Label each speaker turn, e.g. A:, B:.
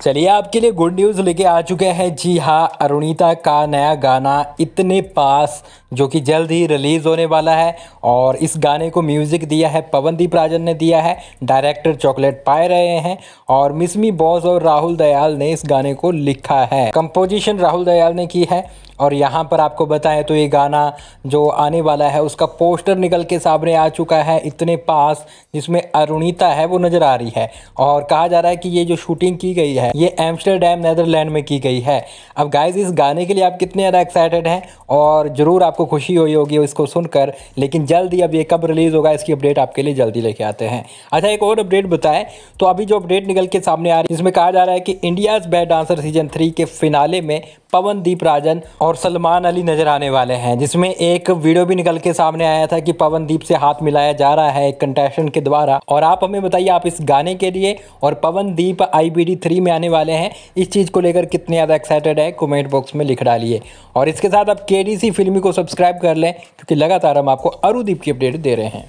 A: चलिए आपके लिए गुड न्यूज़ लेके आ चुके हैं। जी हाँ अरुणिता का नया गाना इतने पास, जो कि जल्द ही रिलीज़ होने वाला है और इस गाने को म्यूज़िक दिया है, पवनदीप राजन ने दिया है डायरेक्टर चॉकलेट पाए रहे हैं और मिसमी बॉस और राहुल दयाल ने इस गाने को लिखा है। कंपोजिशन राहुल दयाल ने की है। और यहाँ पर आपको बताएँ तो ये गाना जो आने वाला है, उसका पोस्टर निकल के सामने आ चुका है, इतने पास जिसमें अरुणिता है, वो नज़र आ रही है। और कहा जा रहा है कि ये जो शूटिंग की गई है, ये एम्स्टरडेम नेदरलैंड में की गई है। अब गाइज़ इस गाने के लिए आप कितने ज़्यादा एक्साइटेड हैं? और ज़रूर आपको खुशी हुई होगी इसको सुनकर, लेकिन जल्दी अब ये कब रिलीज़ होगा, इसकी अपडेट आपके लिए जल्दी लेके आते हैं। अच्छा एक और अपडेट बताएँ। तो अभी जो अपडेट निकल के सामने आ रही है, जिसमें कहा जा रहा है कि India's best dancer season three के फिनाले में पवनदीप राजन और सलमान अली नज़र आने वाले हैं, जिसमें एक वीडियो भी निकल के सामने आया था कि पवनदीप से हाथ मिलाया जा रहा है एक कंटेस्टेंट के द्वारा। और आप हमें बताइए, आप इस गाने के लिए और पवनदीप आई बी थ्री में आने वाले हैं, इस चीज़ को लेकर कितने ज़्यादा एक्साइटेड है कमेंट बॉक्स में लिख डालिए। और इसके साथ आप के फिल्मी को सब्सक्राइब कर लें, क्योंकि लगातार हम आपको अरुदीप की अपडेट दे रहे हैं।